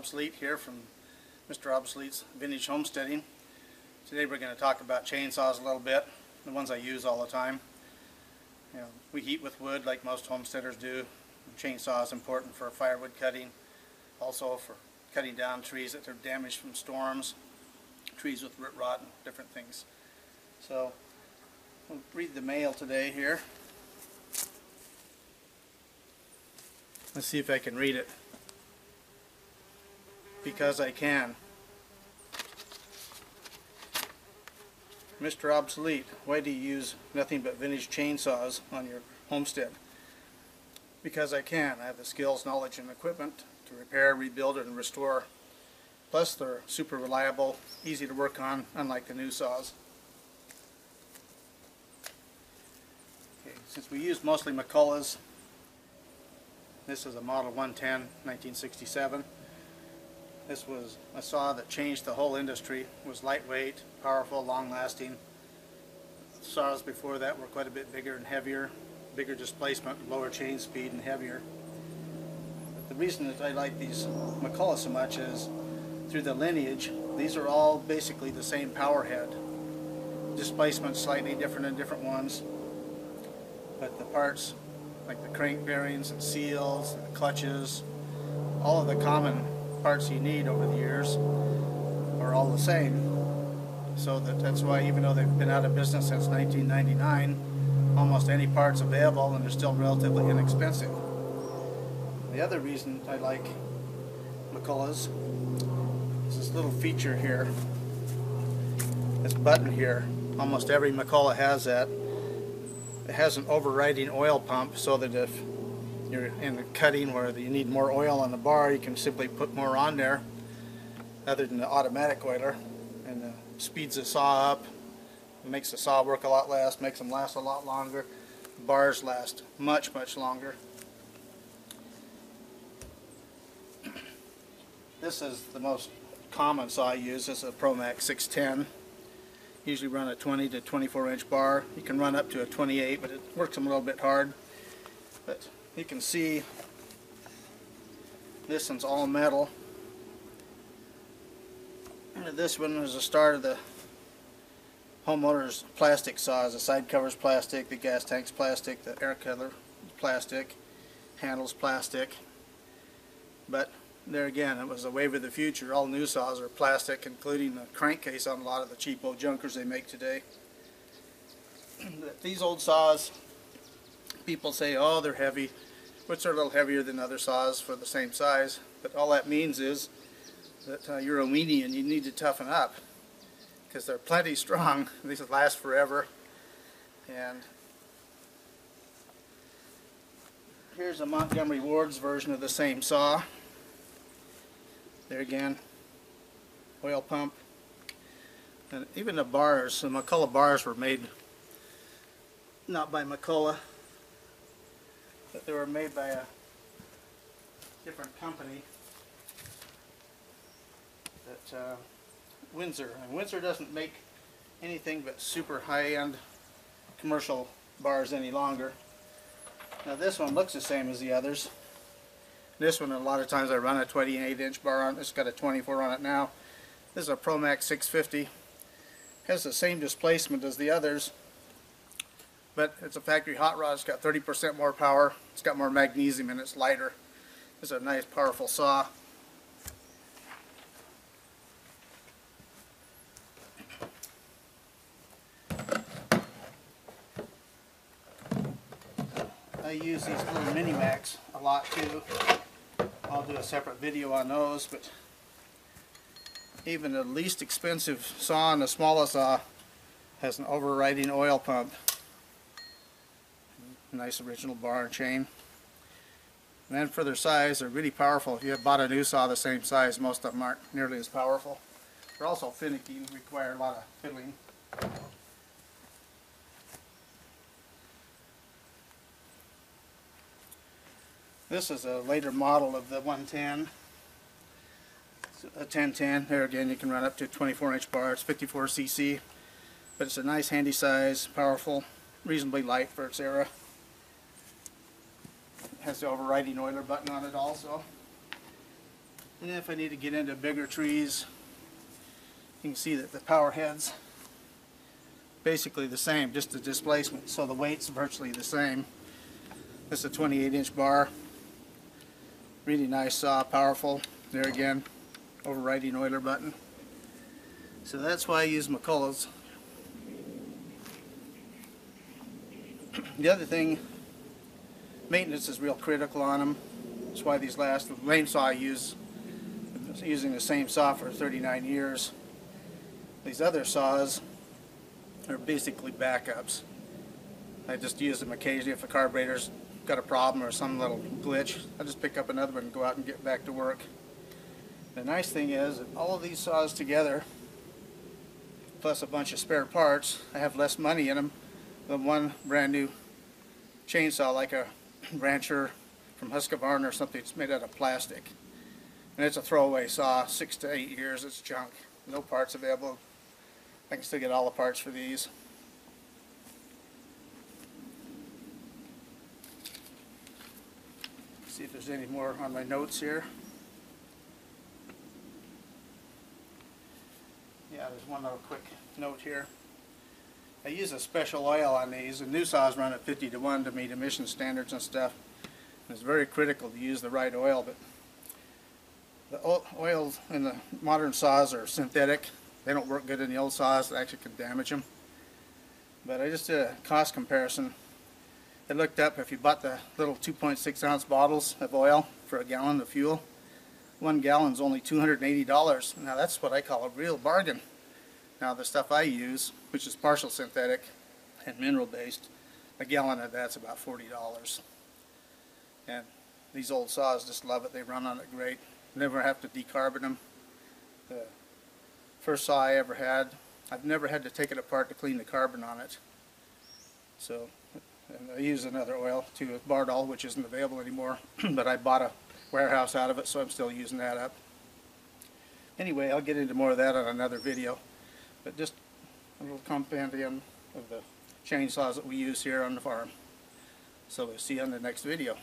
Obsolete here from Mr. Obsolete's Vintage Homesteading. Today we're going to talk about chainsaws a little bit, the ones I use all the time. You know, we heat with wood like most homesteaders do. Chainsaw is important for firewood cutting, also for cutting down trees that are damaged from storms, trees with root rot and different things. So, we'll read the mail today here. Let's see if I can read it. Because I can. Mr. Obsolete, why do you use nothing but vintage chainsaws on your homestead? Because I can. I have the skills, knowledge, and equipment to repair, rebuild, and restore. Plus, they're super reliable, easy to work on, unlike the new saws. Okay, since we use mostly McCulloch's, this is a Model 110, 1967. This was a saw that changed the whole industry. It was lightweight, powerful, long-lasting. Saws before that were quite a bit bigger and heavier, bigger displacement, lower chain speed, and heavier. But the reason that I like these McCulloch so much is through the lineage, these are all basically the same power head. Displacement slightly different in different ones, but the parts like the crank bearings and seals and clutches, all of the common parts you need over the years are all the same. So that, that's why even though they've been out of business since 1999, almost any parts available and they're still relatively inexpensive. The other reason I like McCulloch's is this little feature here, this button here. Almost every McCullough has that it has an overriding oil pump so that if you're in the cutting where you need more oil on the bar, you can simply put more on there other than the automatic oiler and uh, speeds the saw up, makes the saw work a lot less, makes them last a lot longer. Bars last much, much longer. This is the most common saw I use. This is a Promax 610 usually run a 20 to 24 inch bar. You can run up to a 28, but it works them a little bit hard. But you can see this one's all metal. And this one was the start of the homeowner's plastic saws. The side cover's plastic, the gas tank's plastic, the air cuddler plastic, handles plastic. But there again, it was a wave of the future. All new saws are plastic, including the crankcase on a lot of the cheap old junkers they make today. These old saws, people say, oh, they're heavy, which are a little heavier than other saws for the same size. But all that means is that uh, you're a weenie and you need to toughen up because they're plenty strong. These last forever. And here's a Montgomery Ward's version of the same saw. There again, oil pump. And even the bars, the McCulloch bars were made not by McCulloch, but they were made by a different company that uh, Windsor. And Windsor doesn't make anything but super high-end commercial bars any longer. Now this one looks the same as the others. This one, a lot of times I run a 28 inch bar on It's got a 24 on it now. This is a Promax 650. Has the same displacement as the others, but it's a factory hot rod. It's got 30% more power. It's got more magnesium and it's lighter. It's a nice, powerful saw. I use these little mini Macs a lot too. I'll do a separate video on those, but even the least expensive saw and the smallest saw has an overriding oil pump. Nice original bar and chain. And then for their size, they're really powerful. If you have bought a new saw the same size, most of them aren't nearly as powerful. They're also finicky and require a lot of fiddling. This is a later model of the 110. It's a 1010. There again, you can run up to 24 inch bar. It's 54 cc, but it's a nice handy size, powerful, reasonably light for its era. Has the overriding oiler button on it also. And if I need to get into bigger trees, you can see that the power heads basically the same, just the displacement. So the weight's virtually the same. This is a 28 inch bar. Really nice saw, powerful. There again, overriding oiler button. So that's why I use McCulloch's. The other thing, maintenance is real critical on them. That's why these last, the lane saw I use, using the same saw for 39 years. These other saws are basically backups. I just use them occasionally if a carburetor's got a problem or some little glitch. I just pick up another one and go out and get back to work. The nice thing is that all of these saws together, plus a bunch of spare parts, I have less money in them than one brand new chainsaw like a Rancher from Husqvarna or something that's made out of plastic. And it's a throwaway saw, six to eight years, it's junk. No parts available. I can still get all the parts for these. See if there's any more on my notes here. Yeah, there's one little quick note here. I use a special oil on these, and new saws run at 50 to 1 to meet emission standards and stuff. And it's very critical to use the right oil, but the oils in the modern saws are synthetic. They don't work good in the old saws, it actually can damage them. But I just did a cost comparison. I looked up if you bought the little 2.6 ounce bottles of oil for a gallon of fuel, one gallon's only $280. Now that's what I call a real bargain. Now the stuff I use, which is partial synthetic and mineral based, a gallon of that's about $40. And these old saws just love it. They run on it great. Never have to decarbon them. The first saw I ever had, I've never had to take it apart to clean the carbon on it. So, and I use another oil too, Bardahl, which isn't available anymore, but I bought a warehouse out of it, so I'm still using that up. Anyway, I'll get into more of that on another video, but just a little compendium of the chainsaws that we use here on the farm. So we'll see you on the next video.